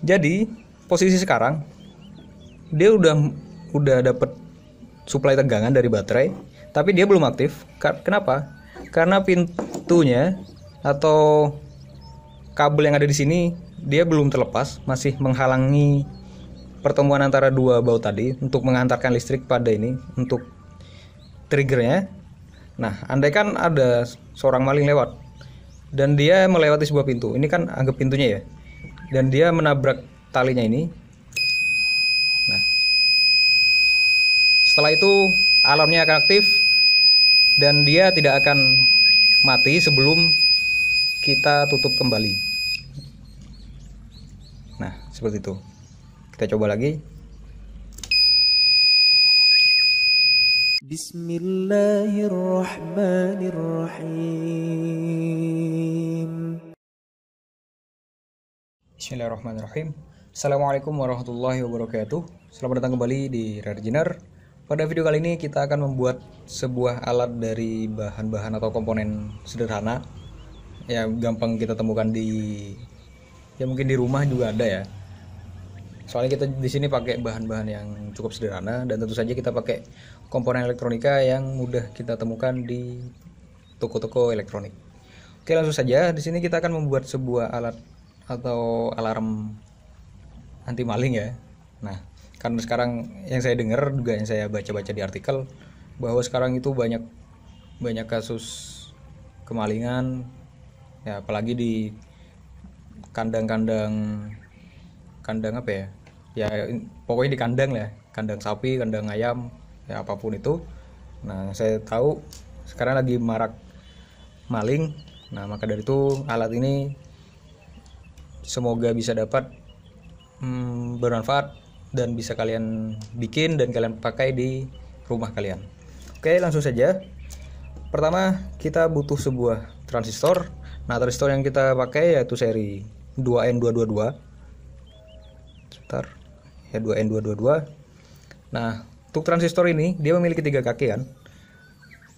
jadi posisi sekarang dia udah udah dapet suplai tegangan dari baterai tapi dia belum aktif. Kenapa? Karena pintunya atau kabel yang ada di sini dia belum terlepas masih menghalangi pertemuan antara dua baut tadi untuk mengantarkan listrik pada ini untuk triggernya. Nah andai kan ada seorang maling lewat dan dia melewati sebuah pintu. Ini kan anggap pintunya ya dan dia menabrak talinya ini. Nah. Setelah itu alarmnya akan aktif dan dia tidak akan mati sebelum kita tutup kembali. Nah, seperti itu. Kita coba lagi. Bismillahirrahmanirrahim. Bismillahirrahmanirrahim. Assalamualaikum warahmatullahi wabarakatuh. Selamat datang kembali di Rarjiner Pada video kali ini kita akan membuat sebuah alat dari bahan-bahan atau komponen sederhana. Ya gampang kita temukan di Ya mungkin di rumah juga ada ya. Soalnya kita di sini pakai bahan-bahan yang cukup sederhana Dan tentu saja kita pakai komponen elektronika yang mudah kita temukan di toko-toko elektronik. Oke langsung saja. Di sini kita akan membuat sebuah alat atau alarm anti maling ya. Nah, karena sekarang yang saya dengar juga yang saya baca-baca di artikel bahwa sekarang itu banyak banyak kasus kemalingan ya apalagi di kandang-kandang kandang apa ya? Ya pokoknya di kandang lah, kandang sapi, kandang ayam, ya apa pun itu. Nah, saya tahu sekarang lagi marak maling. Nah, maka dari itu alat ini semoga bisa dapat hmm, bermanfaat dan bisa kalian bikin dan kalian pakai di rumah kalian. Oke, langsung saja. Pertama, kita butuh sebuah transistor. Nah, transistor yang kita pakai yaitu seri 2N222. Sebentar. Ya 2N222. Nah, untuk transistor ini dia memiliki tiga kaki kan.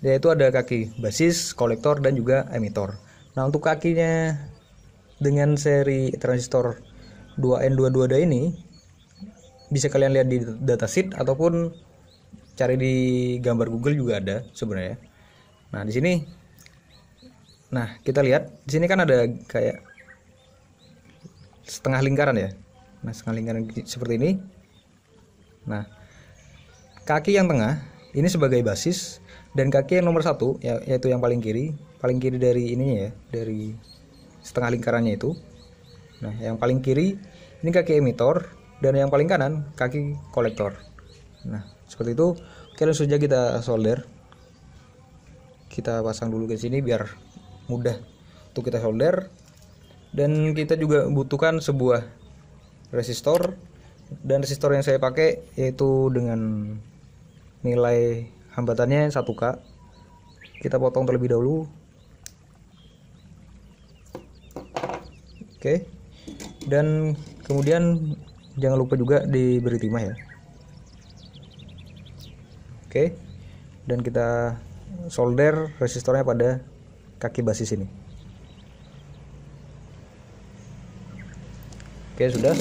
Yaitu ada kaki basis, kolektor dan juga emitor. Nah, untuk kakinya dengan seri transistor 2N222 ini bisa kalian lihat di datasheet ataupun cari di gambar Google juga ada sebenarnya. Nah, di sini nah, kita lihat di sini kan ada kayak setengah lingkaran ya. Nah, setengah lingkaran seperti ini. Nah, kaki yang tengah ini sebagai basis dan kaki yang nomor satu ya, yaitu yang paling kiri, paling kiri dari ininya ya, dari setengah lingkarannya itu. Nah, yang paling kiri ini kaki emitor dan yang paling kanan kaki kolektor. Nah, seperti itu. Langsung saja kita solder. Kita pasang dulu ke sini biar mudah untuk kita solder. Dan kita juga butuhkan sebuah resistor dan resistor yang saya pakai yaitu dengan nilai hambatannya 1K. Kita potong terlebih dahulu Oke. Dan kemudian jangan lupa juga diberi timah ya. Oke. Dan kita solder resistornya pada kaki basis ini. Oke, sudah.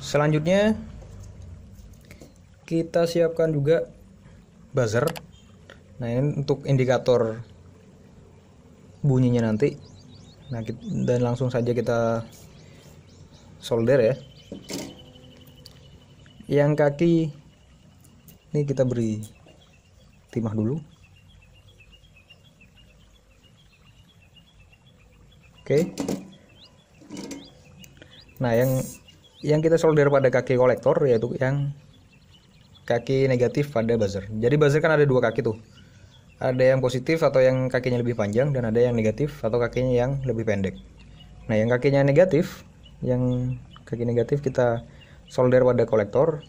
Selanjutnya kita siapkan juga buzzer. Nah, ini untuk indikator bunyinya nanti nah kit- dan langsung saja kita solder ya. Yang kaki ini kita beri timah dulu. Oke. Nah yang yang kita solder pada kaki kolektor yaitu yang kaki negatif pada buzzer. Jadi buzzer kan ada dua kaki tuh ada yang positif atau yang kakinya lebih panjang dan ada yang negatif atau kakinya yang lebih pendek. Nah, yang kakinya negatif, yang kaki negatif kita solder pada kolektor.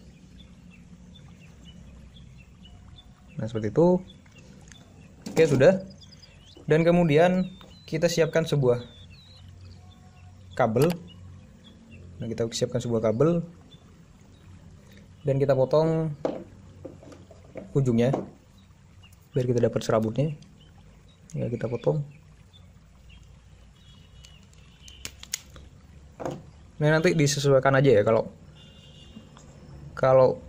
Nah, seperti itu. Oke, sudah. Dan kemudian kita siapkan sebuah kabel. Nah, kita siapkan sebuah kabel dan kita potong ujungnya biar kita dapat serabutnya. Ya kita potong. Nah, nanti disesuaikan aja ya kalau kalau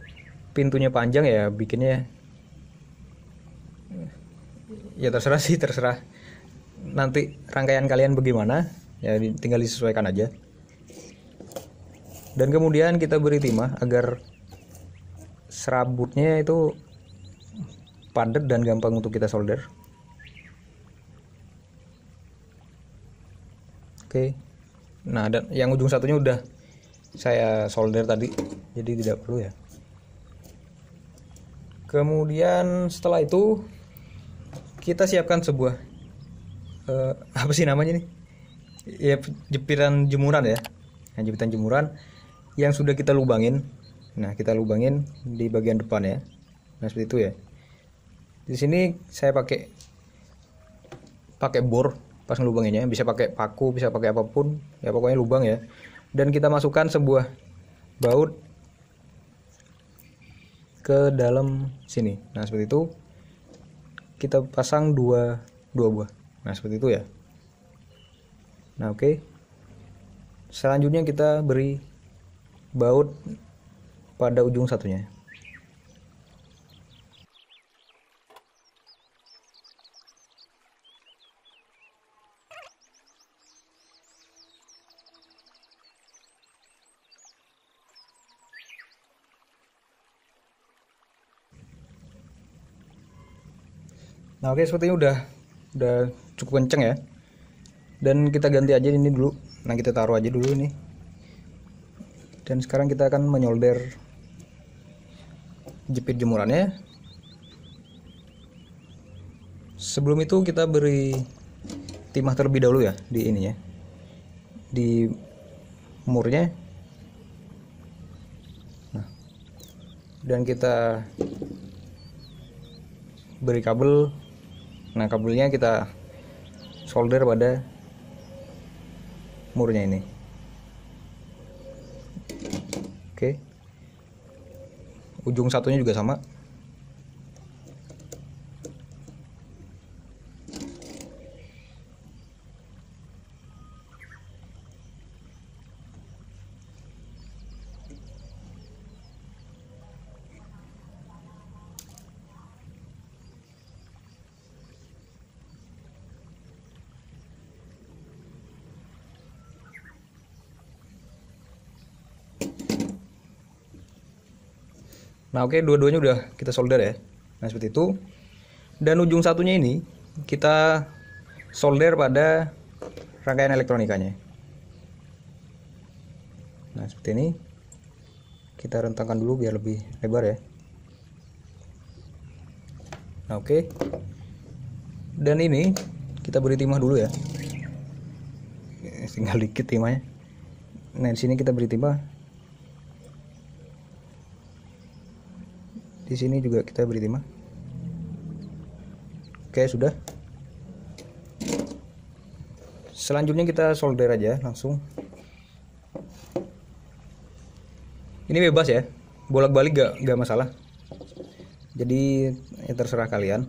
pintunya panjang ya bikinnya. Ya terserah sih terserah. Nanti rangkaian kalian bagaimana ya tinggal disesuaikan aja. Dan kemudian kita beri timah agar serabutnya itu padat dan gampang untuk kita solder. Oke. Nah dan yang ujung satunya udah saya solder tadi jadi tidak perlu ya. Kemudian setelah itu kita siapkan sebuah eh, apa sih namanya nih ya jepitan jemuran ya. Nah, jepitan jemuran yang sudah kita lubangin. Nah kita lubangin di bagian depan ya. Nah seperti itu ya di sini saya pakai pakai bor pas ngelubanginnya. Bisa pakai paku bisa pakai apa pun. Ya pokoknya lubang ya. Dan kita masukkan sebuah baut ke dalam sini. Nah seperti itu. Kita pasang dua dua buah. Nah seperti itu ya. Nah oke. Selanjutnya kita beri baut pada ujung satunya Nah oke sepertinya udah udah cukup kenceng ya. Dan kita ganti aja ini dulu. Nah kita taruh aja dulu ini. Dan sekarang kita akan menyolder jepit jemurannya. Sebelum itu kita beri timah terlebih dahulu ya di ininya. Di murnya. Nah. Dan kita beri kabel nah kabelnya kita solder pada murnya ini. Oke. Ujung satunya juga sama Nah oke dua-duanya udah kita solder ya. Nah seperti itu. Dan ujung satunya ini kita solder pada rangkaian elektronikanya. Nah seperti ini. Kita rentangkan dulu biar lebih lebar ya. Nah oke. Dan ini kita beri timah dulu ya. Tinggal dikit timahnya. Nah di sini kita beri timah di sini juga kita beri timah. Oke sudah. Selanjutnya kita solder aja langsung. Ini bebas ya bolak-balik gak, gak masalah. Jadi ya terserah kalian.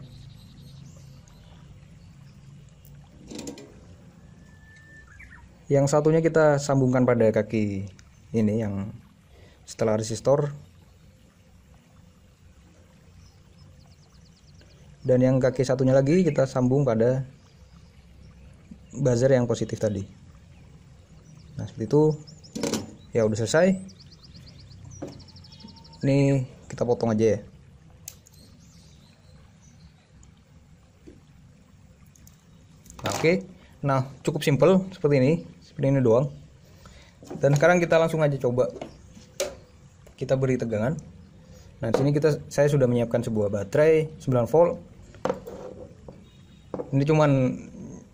Yang satunya kita sambungkan pada kaki ini yang setelah resistor dan yang kaki satunya lagi kita sambung pada buzzer yang positif tadi. Nah seperti itu. Ya udah selesai. Ini kita potong aja ya. Nah oke. Nah cukup simple seperti ini. Seperti ini doang. Dan sekarang kita langsung aja coba. Kita beri tegangan. Nah sini kita saya sudah menyiapkan sebuah baterai 9 volt ini cuman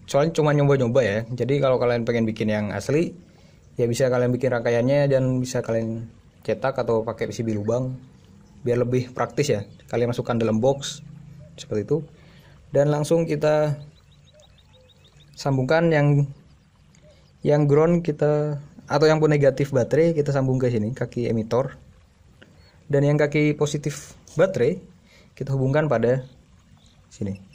soalnya cuma nyoba-nyoba ya. Jadi kalau kalian pengen bikin yang asli ya bisa kalian bikin rangkaiannya dan bisa kalian cetak atau pakai PCB lubang. Biar lebih praktis ya. Kalian masukkan dalam box seperti itu. Dan langsung kita sambungkan yang yang ground kita atau yang pun negatif baterai kita sambung ke sini kaki emitor dan yang kaki positif baterai kita hubungkan pada sini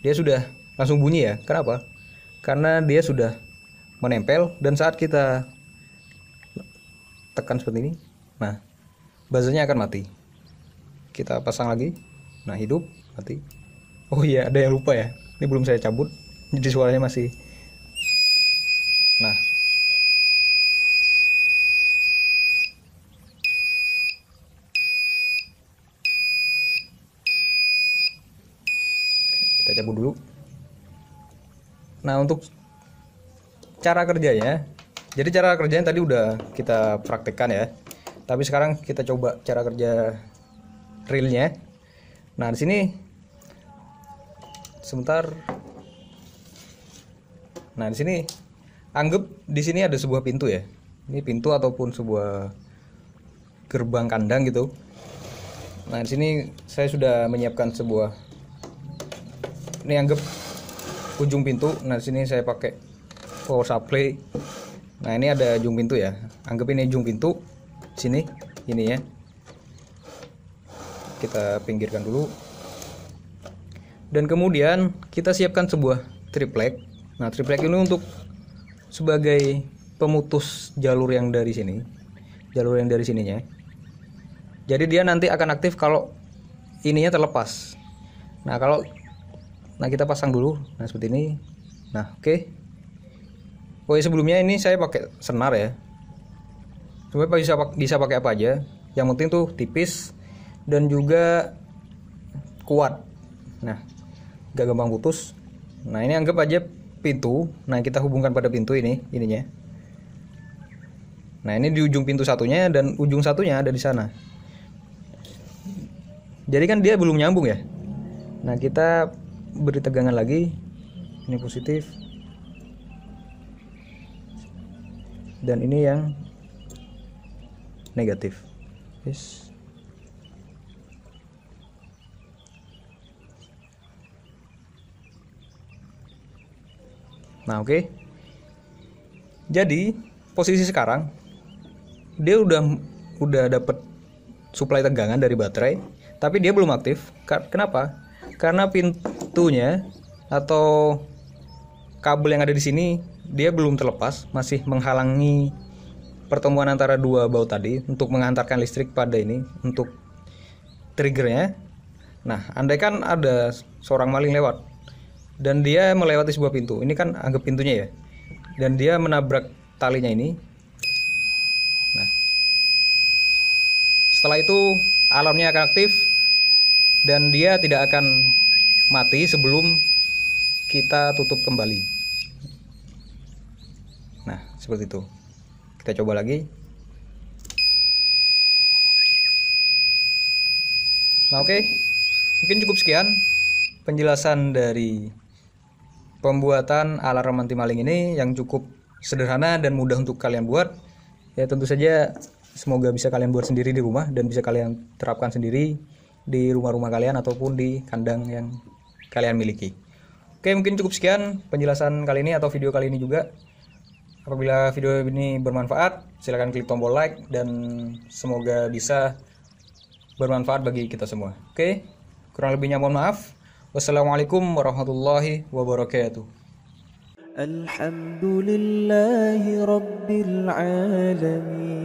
dia sudah langsung bunyi ya? Kenapa? Karena dia sudah menempel dan saat kita tekan seperti ini nah buzzernya akan mati. Kita pasang lagi nah hidup mati. Oh iya ada yang lupa ya? Ini belum saya cabut jadi suaranya masih nah kita cabut dulu nah untuk cara kerjanya jadi cara kerjanya tadi udah kita praktekkan ya. Tapi sekarang kita coba cara kerja realnya. Nah di sini sebentar. Nah di sini anggap di sini ada sebuah pintu ya. Ini pintu ataupun sebuah gerbang kandang gitu. Nah di sini saya sudah menyiapkan sebuah ini anggap ujung pintu. Nah sini saya pakai power supply. Nah ini ada ujung pintu ya. Anggap ini ujung pintu. Sini ini ya. Kita pinggirkan dulu. Dan kemudian kita siapkan sebuah triplek. Nah triplek ini untuk sebagai pemutus jalur yang dari sini. Jalur yang dari sininya. Jadi dia nanti akan aktif kalau ininya terlepas. Nah kalau nah kita pasang dulu. Nah seperti ini. Nah oke. Oh ya sebelumnya ini saya pakai senar ya. Supaya bisa bisa pakai apa aja. Yang penting tuh tipis dan juga kuat. Nah gak gampang putus. Nah ini anggap aja pintu. Nah kita hubungkan pada pintu ini ininya. Nah ini di ujung pintu satunya dan ujung satunya ada di sana. Jadi kan dia belum nyambung ya? Nah kita beri tegangan lagi ini positif dan ini yang negatif yes Nah, oke. Jadi, posisi sekarang dia udah udah dapat suplai tegangan dari baterai, tapi dia belum aktif. Kenapa? Karena pintunya atau kabel yang ada di sini dia belum terlepas, masih menghalangi pertemuan antara dua baut tadi untuk mengantarkan listrik pada ini untuk triggernya. Nah, andaikan ada seorang maling lewat dan dia melewati sebuah pintu. Ini kan anggap pintunya ya. Dan dia menabrak talinya ini. Nah. Setelah itu alarmnya akan aktif dan dia tidak akan mati sebelum kita tutup kembali. Nah, seperti itu. Kita coba lagi. Nah, oke. Okay. Mungkin cukup sekian penjelasan dari pembuatan alarm anti maling ini yang cukup sederhana dan mudah untuk kalian buat ya tentu saja semoga bisa kalian buat sendiri di rumah dan bisa kalian terapkan sendiri di rumah-rumah kalian ataupun di kandang yang kalian miliki. Oke, mungkin cukup sekian penjelasan kali ini atau video kali ini juga. Apabila video ini bermanfaat, silahkan klik tombol like dan semoga bisa bermanfaat bagi kita semua. Oke, kurang lebihnya mohon maaf. Wassalamualaikum warahmatullahi wabarakatuh. Alhamdulillahi rabbil alamin.